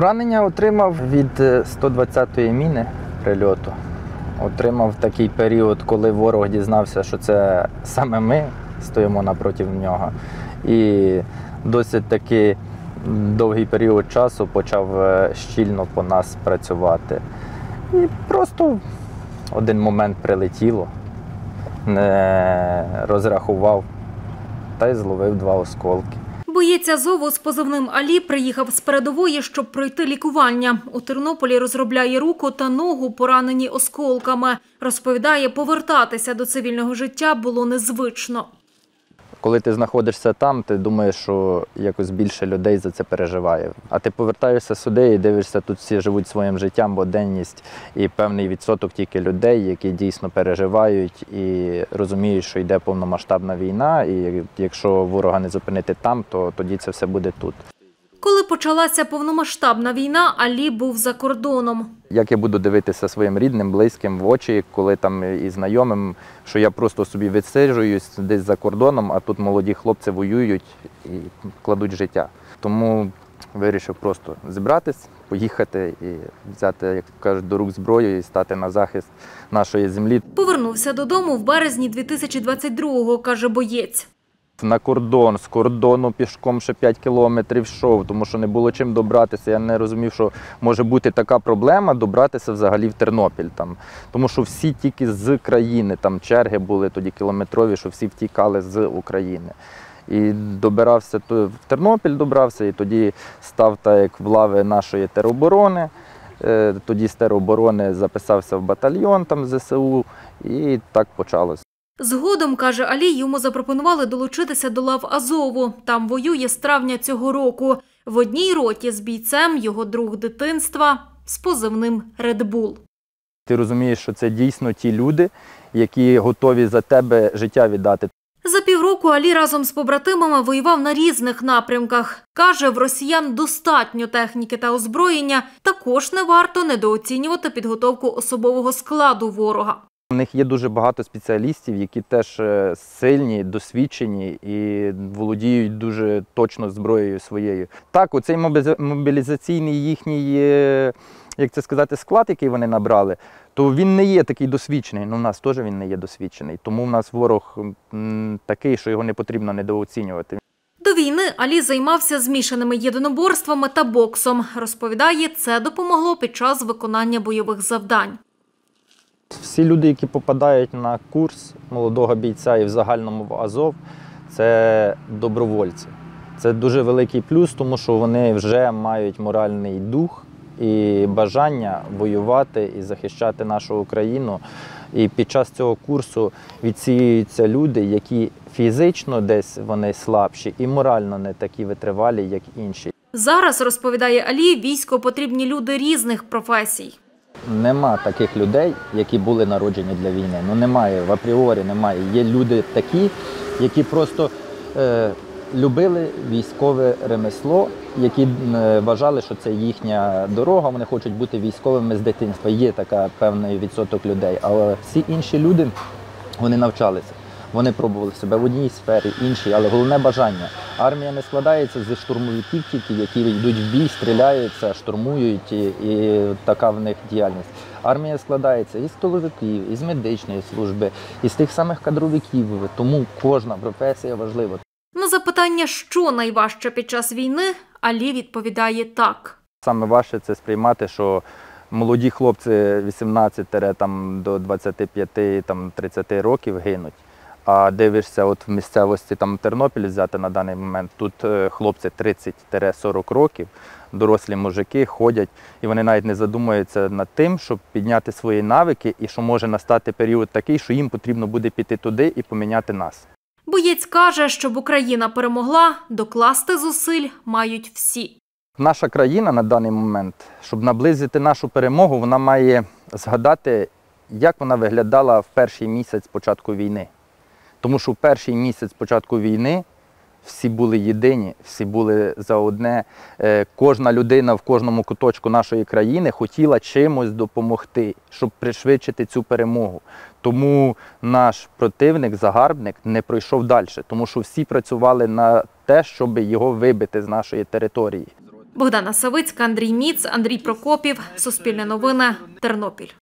Поранення отримав від е, 120-ї міни прильоту. Отримав такий період, коли ворог дізнався, що це саме ми стоїмо напроти нього. І досить таки довгий період часу почав е, щільно по нас працювати. І просто один момент прилетіло, не розрахував та й зловив два осколки. Боєць Азову з позивним Алі приїхав з передової, щоб пройти лікування. У Тернополі розробляє руку та ногу, поранені осколками. Розповідає, повертатися до цивільного життя було незвично. Коли ти знаходишся там, ти думаєш, що якось більше людей за це переживає. А ти повертаєшся сюди і дивишся, тут всі живуть своїм життям, бо денність і певний відсоток тільки людей, які дійсно переживають і розуміють, що йде повномасштабна війна, і якщо ворога не зупинити там, то тоді це все буде тут. Почалася повномасштабна війна, Алі був за кордоном. Як я буду дивитися своїм рідним, близьким в очі, коли там і знайомим, що я просто собі відсиджуюсь десь за кордоном, а тут молоді хлопці воюють і кладуть життя. Тому вирішив просто зібратись, поїхати і взяти, як кажуть, до рук зброю і стати на захист нашої землі. Повернувся додому в березні 2022-го, каже боєць. На кордон, з кордону пішком ще 5 кілометрів йшов, тому що не було чим добратися. Я не розумів, що може бути така проблема добратися взагалі в Тернопіль. Там. Тому що всі тільки з країни, там черги були тоді кілометрові, що всі втікали з України. І добирався в Тернопіль, добрався, і тоді став так, як в лави нашої тероборони. Е, Тоді з тероборони записався в батальйон там ЗСУ, і так почалось. Згодом, каже Алі, йому запропонували долучитися до лав Азову. Там воює з травня цього року. В одній роті з бійцем його друг дитинства з позивним «Редбул». Ти розумієш, що це дійсно ті люди, які готові за тебе життя віддати. За півроку Алі разом з побратимами воював на різних напрямках. Каже, в росіян достатньо техніки та озброєння. Також не варто недооцінювати підготовку особового складу ворога. У них є дуже багато спеціалістів, які теж е, сильні, досвідчені і володіють дуже точно зброєю своєю. Так, оцей мобі- мобілізаційний їхній, е, як це сказати, склад, який вони набрали, то він не є такий досвідчений. Ну, у нас теж він не є досвідчений. Тому в нас ворог такий, що його не потрібно недооцінювати. До війни Алі займався змішаними єдиноборствами та боксом. Розповідає, це допомогло під час виконання бойових завдань. Всі люди, які попадають на курс молодого бійця і в загальному в Азов, це добровольці. Це дуже великий плюс, тому що вони вже мають моральний дух і бажання воювати і захищати нашу Україну. І під час цього курсу відсіюються люди, які фізично десь вони слабші і морально не такі витривалі, як інші. Зараз, розповідає Алі, війську потрібні люди різних професій. Нема таких людей, які були народжені для війни. Ну немає в апріорі, немає. Є люди такі, які просто е, любили військове ремесло, які е, вважали, що це їхня дорога. Вони хочуть бути військовими з дитинства. Є така певний відсоток людей. Але всі інші люди вони навчалися. Вони пробували себе в одній сфері, іншій, але головне бажання. Армія не складається зі штурмовиків тільки, які йдуть в бій, стріляються, штурмують, і, і така в них діяльність. Армія складається із столовиків, із медичної служби, із тих самих кадровиків. Тому кожна професія важлива. На запитання, що найважче під час війни, Алі відповідає так. Саме важче це сприймати, що молоді хлопці 18 там, до 25 там, 30 років гинуть. А дивишся, от в місцевості там Тернопіль взяти на даний момент, тут е, хлопці 30-40 років, дорослі мужики ходять, і вони навіть не задумуються над тим, щоб підняти свої навики, і що може настати період такий, що їм потрібно буде піти туди і поміняти нас. Боєць каже, щоб Україна перемогла, докласти зусиль мають всі. Наша країна на даний момент, щоб наблизити нашу перемогу, вона має згадати, як вона виглядала в перший місяць початку війни. Тому що в перший місяць початку війни всі були єдині, всі були за одне. Е, Кожна людина в кожному куточку нашої країни хотіла чимось допомогти, щоб пришвидшити цю перемогу. Тому наш противник, загарбник, не пройшов далі, тому що всі працювали на те, щоб його вибити з нашої території. Богдана Савицька, Андрій Міц, Андрій Прокопів. Суспільне новини. Тернопіль.